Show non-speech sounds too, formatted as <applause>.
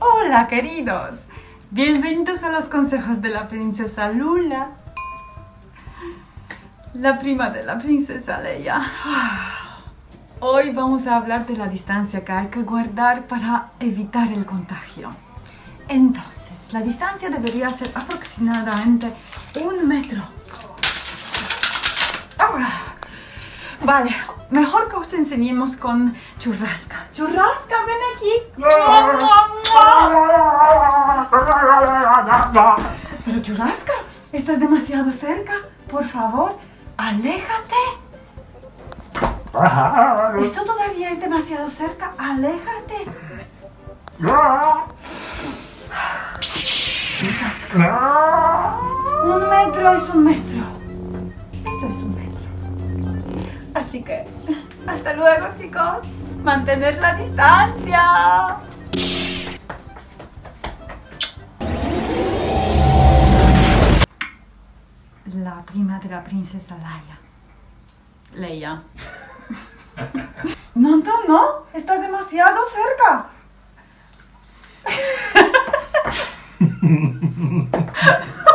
Hola queridos, bienvenidos a los consejos de la princesa Lula, la prima de la princesa Leia. Hoy vamos a hablar de la distancia que hay que guardar para evitar el contagio. Entonces, la distancia debería ser aproximadamente un metro. Vale, mejor que os enseñemos con churrasca. Churrasca, ven aquí. Pero churrasca, estás demasiado cerca. Por favor, aléjate. Esto todavía es demasiado cerca. Aléjate. Churrasca. Un metro es un metro. Eso es un metro. Así que, hasta luego chicos. Mantener la distancia. La prima de la princesa Leia. Leia. No, no, no. Estás demasiado cerca. <laughs>